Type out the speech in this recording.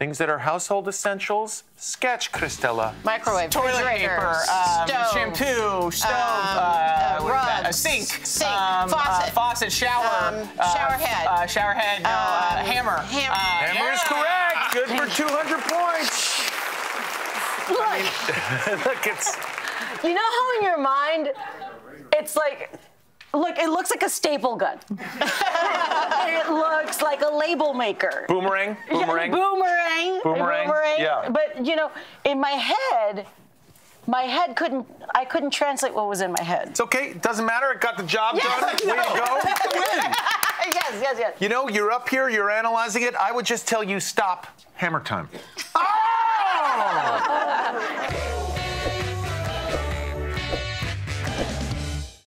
Things that are household essentials. Sketch, Cristela. Microwave, Toilet refrigerator, paper, um, stove, shampoo, stove, um, uh, uh, what is a sink, sink, um, faucet. uh, faucet, shower, Um, uh, shower head. uh, shower head, no, uh, Um, hammer, ham- Uh, Hammer is correct. Good for 200 points. Look, Look, it's you know how in your mind, it's like, look, it looks like a staple gun. like a label maker. boomerang. Boomerang. Boomerang. Boomerang, Boomerang. yeah. But you know, in my head, my head couldn't. I couldn't translate what was in my head. It's okay. It doesn't matter. It got the job Yes, done. Way to go. Win. yes, yes, yes. You know, you're up here, you're analyzing it. I would just tell you stop. Hammer time. Oh!